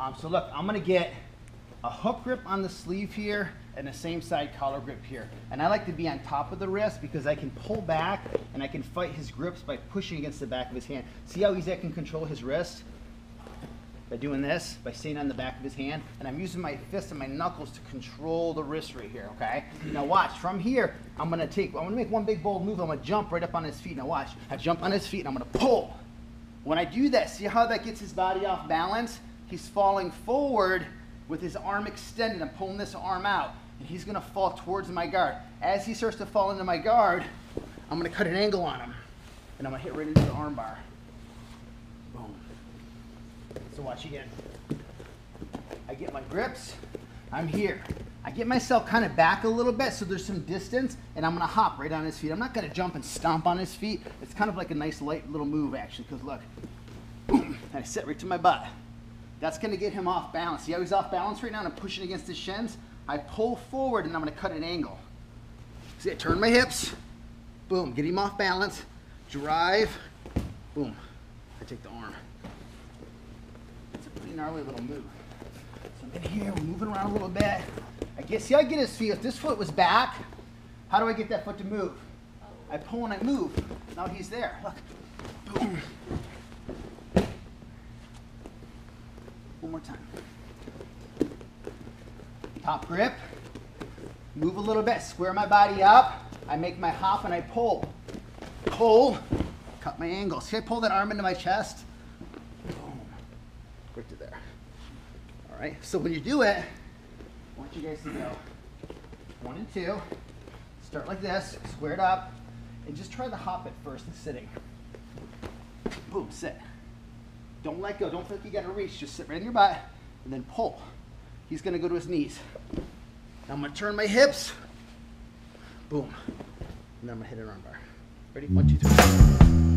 Um, so look, I'm gonna get a hook grip on the sleeve here and the same side collar grip here. And I like to be on top of the wrist because I can pull back and I can fight his grips by pushing against the back of his hand. See how easy I can control his wrist? By doing this, by staying on the back of his hand, and I'm using my fist and my knuckles to control the wrist right here, okay? Now watch, from here, I'm gonna take, I'm gonna make one big bold move, I'm gonna jump right up on his feet. Now watch, I jump on his feet and I'm gonna pull. When I do that, see how that gets his body off balance? He's falling forward with his arm extended. I'm pulling this arm out, and he's gonna fall towards my guard. As he starts to fall into my guard, I'm gonna cut an angle on him, and I'm gonna hit right into the arm bar. Boom. So watch again. I get my grips, I'm here. I get myself kind of back a little bit so there's some distance and I'm gonna hop right on his feet. I'm not gonna jump and stomp on his feet. It's kind of like a nice light little move actually because look, boom, I sit right to my butt. That's gonna get him off balance. See how he's off balance right now and I'm pushing against his shins? I pull forward and I'm gonna cut an angle. See, I turn my hips, boom, get him off balance, drive, boom, I take the arm. It's a pretty gnarly little move. So I'm in here, we're moving around a little bit. I guess, see, I get his feet. If this foot was back, how do I get that foot to move? I pull and I move. Now he's there. Look. Boom. More time. Top grip. Move a little bit. Square my body up. I make my hop and I pull. Pull. Cut my angle. See, I pull that arm into my chest. Boom. Right to there. All right. So when you do it, I want you guys to go one and two. Start like this, squared up, and just try to hop it first and sitting. Boom, sit. Don't let go. Don't feel like you got to reach. Just sit right in your butt and then pull. He's going to go to his knees. Now I'm going to turn my hips. Boom. And then I'm going to hit an arm bar. Ready? One, two, three.